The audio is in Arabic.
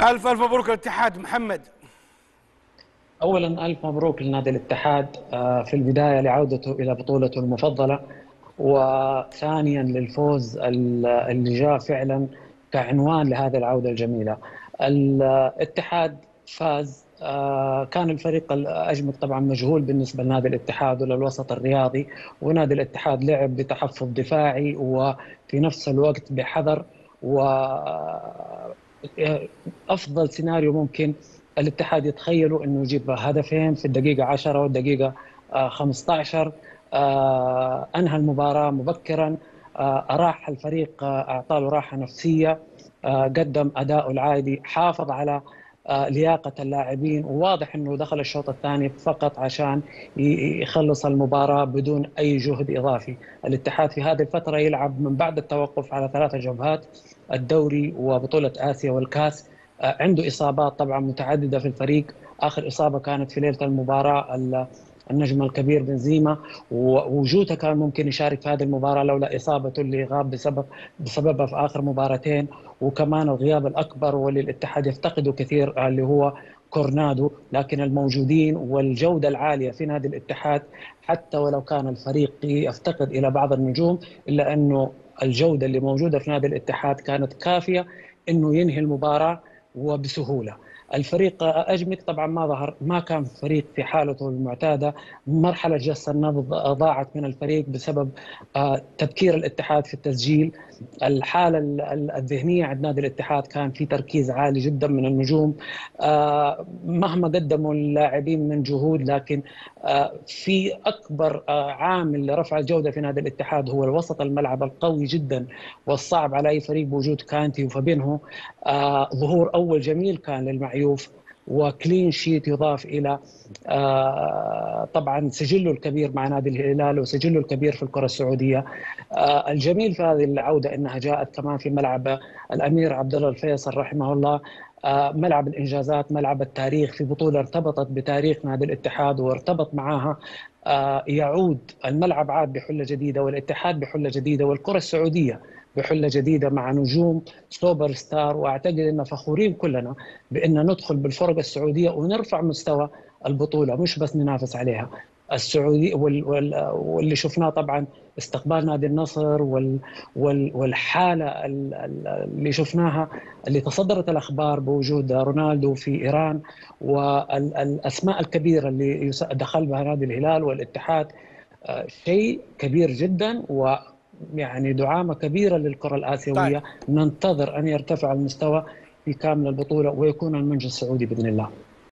ألف ألف مبروك الاتحاد محمد اولا ألف مبروك لنادي الاتحاد آه، في البداية لعودته إلى بطولته المفضلة وثانيا للفوز اللي جاء فعلا كعنوان لهذه العودة الجميلة. الاتحاد فاز آه، كان الفريق الأجمد طبعا مجهول بالنسبة لنادي الاتحاد وللوسط الرياضي ونادي الاتحاد لعب بتحفظ دفاعي وفي نفس الوقت بحذر و أفضل سيناريو ممكن الاتحاد يتخيله إنه يجيب هدفين في الدقيقة 10 والدقيقة 15 آه، أنهى المباراة مبكرا. آه، أراح الفريق آه، أعطاه راحه نفسيه قدم اداؤه العادي حافظ على لياقة اللاعبين. وواضح إنه دخل الشوط الثاني فقط عشان يخلص المباراة بدون أي جهد إضافي، الاتحاد في هذه الفترة يلعب من بعد التوقف على ثلاثة جبهات الدوري وبطولة آسيا والكأس. عنده إصابات طبعا متعددة في الفريق، آخر إصابة كانت في ليلة المباراة النجم الكبير بنزيما ووجوده كان ممكن يشارك في هذه المباراة لولا اصابته اللي غاب بسبب بسببها في آخر مباراتين. وكمان الغياب الأكبر واللي الاتحاد يفتقده كثير اللي هو كورنادو لكن الموجودين والجودة العالية في نادي الاتحاد حتى ولو كان الفريق يفتقد إلى بعض النجوم إلا أنه الجودة اللي موجودة في نادي الاتحاد كانت كافية إنه ينهي المباراة وبسهولة. الفريق أجمك طبعا ما ظهر ما كان فريق في حالته المعتادة. مرحلة جس النبض ضاعت من الفريق بسبب آه، تبكير الاتحاد في التسجيل. الحالة الذهنية عند نادي الاتحاد كان في تركيز عالي جدا من النجوم. آه، مهما قدموا اللاعبين من جهود لكن آه، في أكبر عامل لرفع الجودة في نادي الاتحاد هو الوسط الملعب القوي جدا والصعب على أي فريق بوجود كانتي وفابينهو. ظهور أول جميل كان للمعين معيوف وكلين شيت يضاف إلى آه، طبعا سجله الكبير مع نادي الهلال وسجله الكبير في الكرة السعودية. آه، الجميل في هذه العودة إنها جاءت كمان في ملعب الأمير عبد الله الفيصل رحمه الله. ملعب الإنجازات ملعب التاريخ في بطولة ارتبطت بتاريخ نادي الاتحاد وارتبط معها يعود الملعب عاد بحلة جديدة والاتحاد بحلة جديدة والكرة السعودية بحلة جديدة مع نجوم سوبر ستار. وأعتقد إن فخورين كلنا بإن ندخل بالفرق السعودية ونرفع مستوى البطولة مش بس ننافس عليها. السعودي واللي شفناه طبعا استقبال نادي النصر وال والحالة اللي شفناها اللي تصدرت الأخبار بوجود رونالدو في إيران والأسماء الكبيرة اللي دخل بها نادي الهلال والاتحاد آه، شيء كبير جدا و يعني دعامة كبيرة للكرة الآسيوية طيب. ننتظر أن يرتفع المستوى في كامل البطولة ويكون المنجز السعودي بإذن الله